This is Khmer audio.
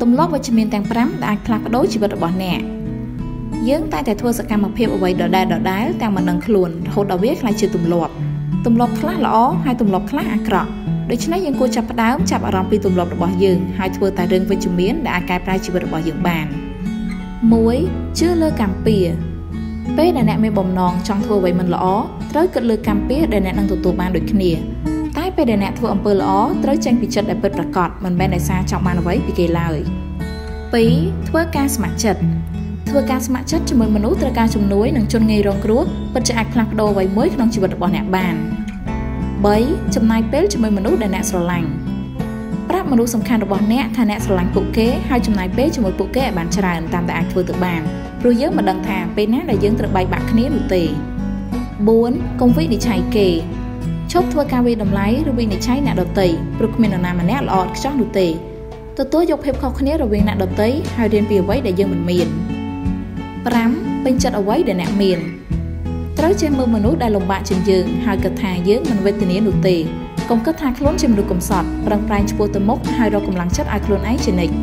ទម្លាប់វិជ្ជមានទាំង5ដែលអាចផ្លាស់ប្ដូរជីវិតរបស់អ្នកយើងតែតែធ្វើសកម្មភាពអ្វីដដែលដដែលទាំងមិនដឹងខ្លួនរហូតដល់វាក្លាយជាទម្លាប់ទម្លាប់ខ្លះល្អហើយទម្លាប់ខ្លះអាក្រក់ដូច្នេះយើងគួរចាប់ផ្ដើមចាប់អារម្មណ៍ពីទម្លាប់របស់យើងហើយធ្វើតែរឿងវិជ្ជមានដែលអាចកែប្រែជីវិតរបស់យើងបាន1ជឿលើកម្មពៀពេលដែលអ្នកមានបំណងចង់ធ្វើអ្វីមិនល្អត្រូវគិតលើកម្មពៀដែលអ្នកនឹងទទួលបានដូចគ្នាតែ ពេលដែលអ្នកធ្វើអំពើល្អត្រូវចេញពីចិត្តដែលពិតប្រាកដមិនមែនដោយសារចង់បានអ្វីពីគេឡើយ2ធ្វើការស្ម័គ្រចិត្តធ្វើការស្ម័គ្រចិត្តជាមួយមនុស្សត្រូវការជំនួយនិងជនងាយរងគ្រោះពិតជាអាចផ្លាស់ប្ដូរអ្វីមួយក្នុងជីវិតរបស់អ្នកបាន3ចំណាយពេលជាមួយមនុស្សដែលអ្នកស្រឡាញ់ប្រាប់មនុស្សសំខាន់របស់អ្នកថាអ្នកស្រឡាញ់ពួកគេហើយចំណាយពេលជាមួយពួកគេឲ្យបានច្រើនតាមដែលអាចធ្វើទៅបានព្រោះយើងមិនដឹងថាពេលណាដែលយើងត្រូវបែកបាក់គ្នានោះទេ4កុំវិនិច្ឆ័យគេឈ ប់ធ្វើការវិតម្លៃឬវិនិច្ឆ័យអ្នកដទៃព្រោះគ្មាននរណាម្នាក់ល្អឥតខ្ចោះនោះទេទទួលយកភាពខុសគ្នារវាងអ្នកដទៃហើយរៀនពីអ្វីដែលយើងមិនមាន5ពេញចិត្តអ្វីដែលអ្នកមានត្រូវចេះមើលមនុស្សដែលលំបាកជាងយើងហើយគិតថាយើងមិនវេទនានោះទេកុំគិតថាខ្លួនជាមនុស្សកំសត់ប្រឹងប្រែងឆ្ពោះទៅមុខហើយរកកម្លាំងចិត្តឲ្យខ្លួនឯងជានិច្ច